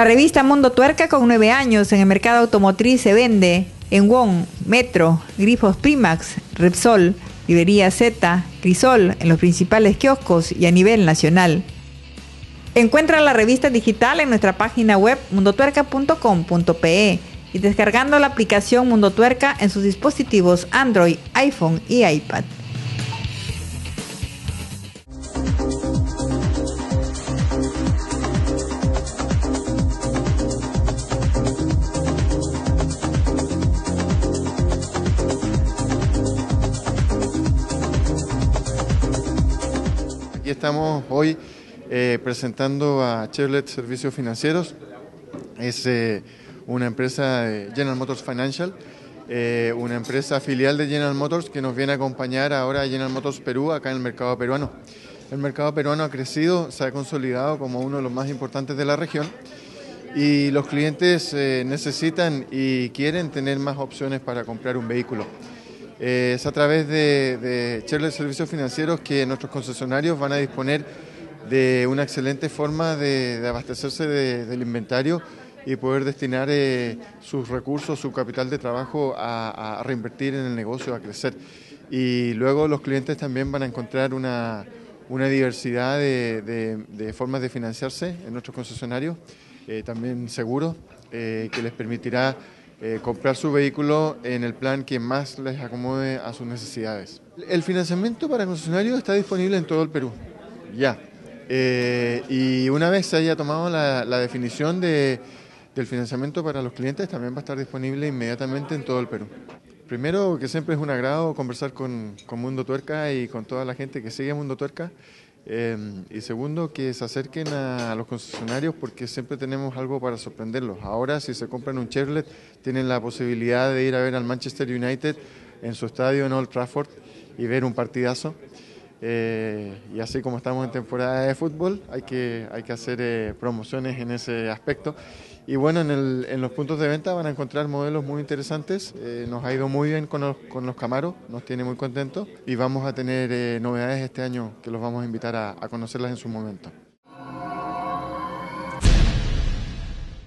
La revista Mundo Tuerca con nueve años en el mercado automotriz se vende en WON, Metro, Grifos Primax, Repsol, Librería Z, Crisol en los principales kioscos y a nivel nacional. Encuentra la revista digital en nuestra página web mundotuerca.com.pe y descargando la aplicación Mundo Tuerca en sus dispositivos Android, iPhone y iPad. Aquí estamos hoy eh, presentando a Chevrolet Servicios Financieros. Es eh, una empresa de General Motors Financial, eh, una empresa filial de General Motors que nos viene a acompañar ahora a General Motors Perú acá en el mercado peruano. El mercado peruano ha crecido, se ha consolidado como uno de los más importantes de la región y los clientes necesitan y quieren tener más opciones para comprar un vehículo. Eh, es a través de, de Chevrolet Servicios Financieros que nuestros concesionarios van a disponer de una excelente forma de, abastecerse del inventario y poder destinar eh, sus recursos, su capital de trabajo a, reinvertir en el negocio, a crecer. Y luego los clientes también van a encontrar una, diversidad de, formas de financiarse en nuestros concesionarios, eh, también seguros, que les permitirá eh, comprar su vehículo en el plan que más les acomode a sus necesidades. El financiamiento para concesionarios está disponible en todo el Perú, ya. Eh, y una vez se haya tomado la, definición de, del financiamiento para los clientes, también va a estar disponible inmediatamente en todo el Perú. Primero, que siempre es un agrado conversar con, con Mundo Tuerca y con toda la gente que sigue Mundo Tuerca. Em, y segundo, que se acerquen a, los concesionarios porque siempre tenemos algo para sorprenderlos. Ahora, si se compran un Chevrolet, tienen la posibilidad de ir a ver al Manchester United en su estadio en Old Trafford y ver un partidazo. Eh, y así como estamos en temporada de fútbol, hay que, hay que hacer eh, promociones en ese aspecto. Y bueno, en, el, en, los puntos de venta van a encontrar modelos muy interesantes. Eh, nos ha ido muy bien con los, con los Camaros, nos tiene muy contentos y vamos a tener novedades este año que los vamos a invitar a conocerlas en su momento.